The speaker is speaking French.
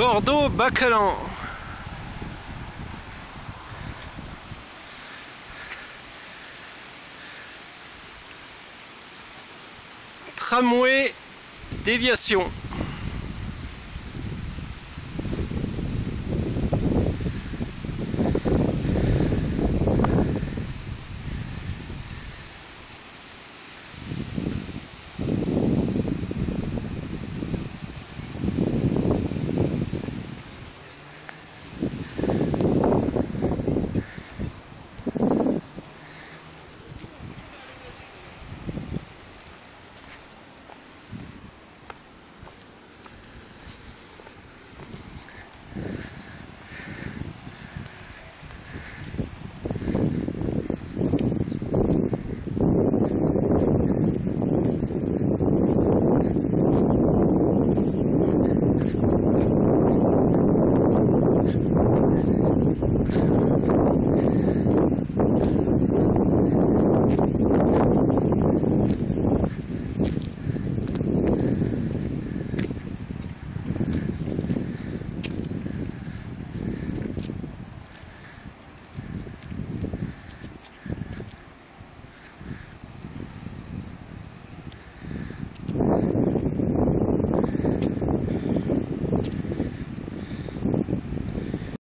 Bordeaux-Bacalan. Tramway déviation.